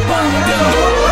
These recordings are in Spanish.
忘掉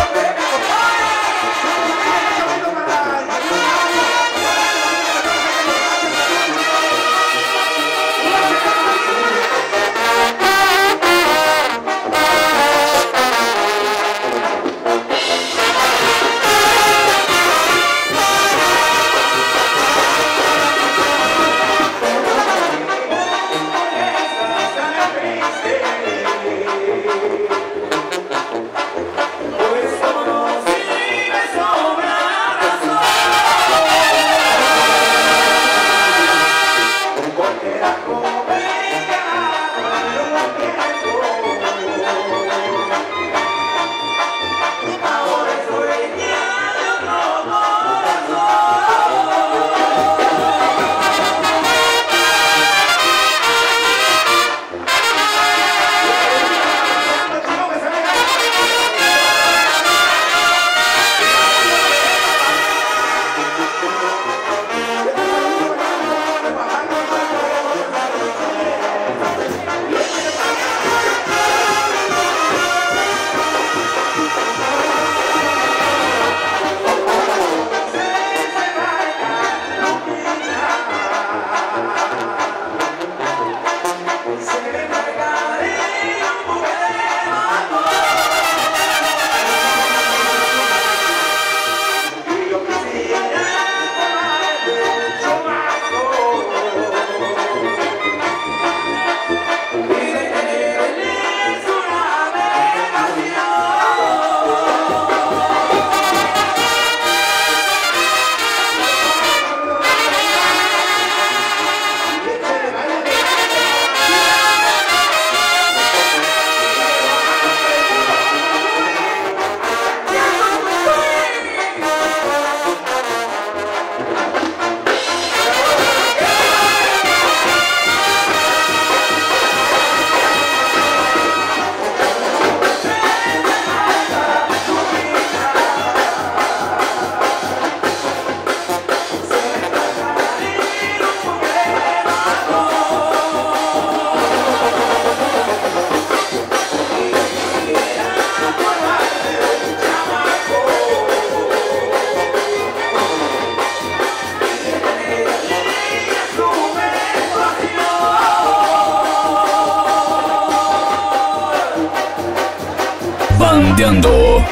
Bandeando.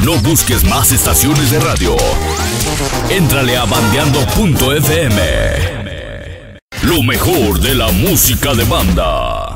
No busques más estaciones de radio. Éntrale a bandeando.fm. Lo mejor de la música de banda.